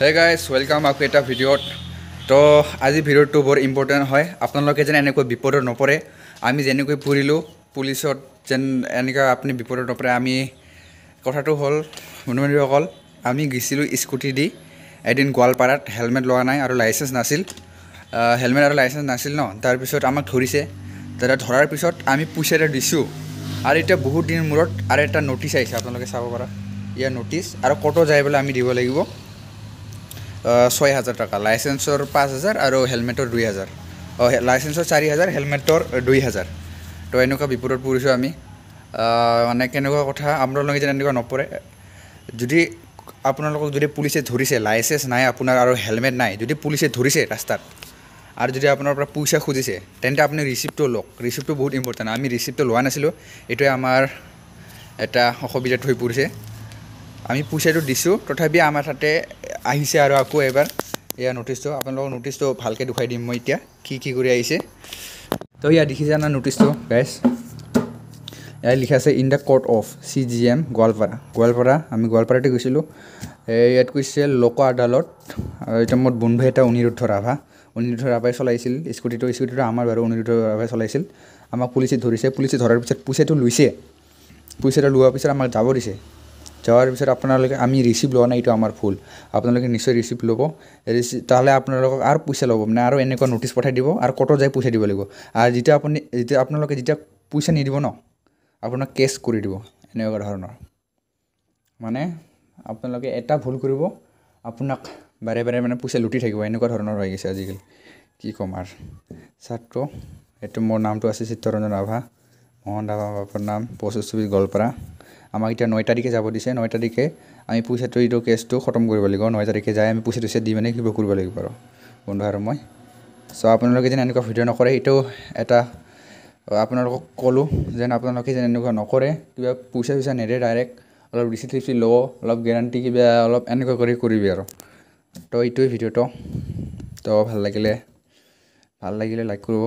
Hey guys welcome আকৌ এটা ভিডিঅ'ত। তো আজি ভিডিঅ'টো বৰ ইম্পৰ্টেণ্ট হয়। আপোনালোকে যেন এনেকৈ বিপদত নপৰে আমি যেনেকৈ পৰিলোঁ পুলিচত যেন এনেকুৱা আপুনি বিপদত নপৰে আমি কথাটো হ'ল বন্ধুবান্ধৱীসকল আমি গৈছিলোঁ স্কুটি দি এদিন গোৱালপাৰাত হেলমেট লোৱা নাই আৰু লাইচেঞ্চ নাছিল। হেলমেট আৰু লাইচেঞ্চ নাছিল ন তাৰপিছত আমাক ধৰিছে। তাতে ধৰাৰ পিছত আমি পইচা এটা দিছোঁ। আৰু এতিয়া বহুত দিনৰ মূৰত আৰু এটা নটিচ আহিছে আপোনালোকে চাব পাৰা। ইয়াৰ নটিচ আৰু ক'ত যাই পেলাই আমি দিব লাগিব। ছয় হাজাৰ টকা। লাইচেঞ্চৰ পাঁচ হাজাৰ আৰু হেলমেটৰ দুই হাজাৰ। অঁ লাইচেঞ্চৰ চাৰি হাজাৰ হেলমেটৰ দুই হাজাৰ। তো এনেকুৱা বিপদত পৰিছোঁ আমি। মানে কেনেকুৱা কথা আপোনালোকে যেন এনেকুৱা নপৰে। যদি আপোনালোকক যদি পুলিচে ধৰিছে লাইচেঞ্চ নাই আপোনাৰ আৰু হেলমেট নাই যদি পুলিচে ধৰিছে ৰাস্তাত আৰু যদি আপোনাৰ পৰা পইচা খুজিছে তেন্তে আপুনি ৰিচিপ্টটো লওক। ৰিচিপ্টটো বহুত ইম্পৰ্টেণ্ট আমি ৰিচিপ্টটো লোৱা নাছিলোঁ। এইটোৱে আমাৰ এটা অসুবিধাত হৈ পৰিছে। আমি পইচাটো দিছোঁ তথাপি আমাৰ তাতে আহিছে আৰু আকৌ এবাৰ। এয়া নটিচটো আপোনালোকক নটিচটো ভালকৈ দেখুৱাই দিম মই এতিয়া কি কি কৰি আহিছে। তো ইয়াত দেখিছে না নটিচটো গাইছ ইয়াত লিখা আছে in the court of C J M Goalpara. Goalpara আমি গোৱালপাৰাতে গৈছিলোঁ। ইয়াত কৈছে লোক আদালত এতিয়া মোৰ বন্ধু এটা অনিৰুদ্ধ ৰাভা। অনিৰুদ্ধ ৰাভাই চলাইছিল স্কুটিটো স্কুটিটো আমাৰ বাৰু অনিৰুদ্ধ ৰাভাই চলাইছিল। আমাক পুলিচে ধৰিছে পুলিচে ধৰাৰ পিছত পইচাটো লৈছে। পইচাটো লোৱাৰ পিছত আমাক যাব দিছে। যোৱাৰ পিছত আপোনালোকে আমি ৰিচিপ্ট লোৱা নাই এইটো আমাৰ ভুল। আপোনালোকে নিশ্চয় ৰিচিপ্ট ল'ব। ৰিচিপ্ট তাহ'লে আপোনালোকক আৰু পইচা ল'ব মানে আৰু এনেকুৱা নটিচ পঠাই দিব আৰু ক'ত যাই পইচা দিব লাগিব। আৰু যেতিয়া আপুনি যেতিয়া আপোনালোকে যেতিয়া পইচা নিদিব ন আপোনাক কেছ কৰি দিব এনেকুৱা ধৰণৰ। মানে আপোনালোকে এটা ভুল কৰিব আপোনাক বাৰে বাৰে মানে পইচা লুটি থাকিব এনেকুৱা ধৰণৰ হৈ গৈছে আজিকালি। কি ক'ম আৰু। ছাত্ৰ এইটো মোৰ নামটো আছে চিত্তৰঞ্জন ৰাভা। মোহন ৰাভা বাপৰ নাম পঁচিছ গোৱালপাৰা আমাক এতিয়া নয় তাৰিখে যাব দিছে নয় তাৰিখে আমি পইচাটো এইটো কেছটো খতম কৰিব লাগিব নয় তাৰিখে যাই আমি পইচা টইচা দি মানে কিবা কৰিব লাগিব আৰু। বন্ধু আৰু মই। চ' আপোনালোকে যেন এনেকুৱা ভিডিঅ' নকৰে এইটো এটা আপোনালোকক ক'লোঁ যেন আপোনালোকে যেন এনেকুৱা নকৰে কিবা পইচা চইচা নেদে ডাইৰেক্ট অলপ ৰিচিপ্ট চিচিপ্ট ল'ব অলপ গেৰাণ্টি কিবা অলপ এনেকুৱা কৰি কৰিবি আৰু। তো এইটোৱে ভিডিঅ'টো তো। ভাল লাগিলে ভাল লাগিলে লাইক কৰিব।